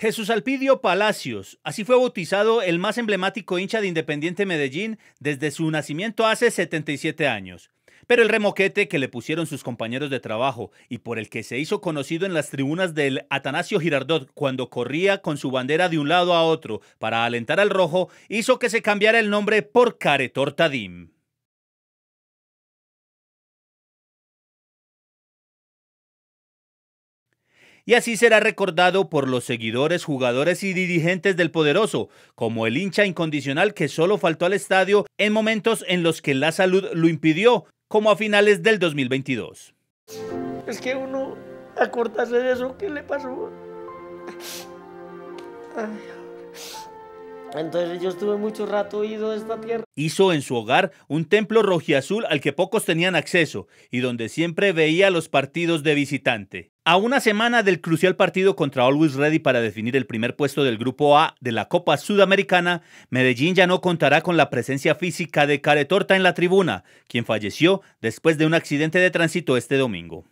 Jesús Alpidio Palacios, así fue bautizado el más emblemático hincha de Independiente Medellín desde su nacimiento hace 77 años. Pero el remoquete que le pusieron sus compañeros de trabajo y por el que se hizo conocido en las tribunas del Atanasio Girardot cuando corría con su bandera de un lado a otro para alentar al rojo, hizo que se cambiara el nombre por Caretor Tadim. Y así será recordado por los seguidores, jugadores y dirigentes del poderoso, como el hincha incondicional que solo faltó al estadio en momentos en los que la salud lo impidió, como a finales del 2022. Es que uno, acordarse de eso, ¿qué le pasó? Entonces yo estuve mucho rato ido de esta tierra. Hizo en su hogar un templo rojiazul al que pocos tenían acceso y donde siempre veía los partidos de visitante. A una semana del crucial partido contra Always Ready para definir el primer puesto del Grupo A de la Copa Sudamericana, Medellín ya no contará con la presencia física de Caretorta en la tribuna, quien falleció después de un accidente de tránsito este domingo.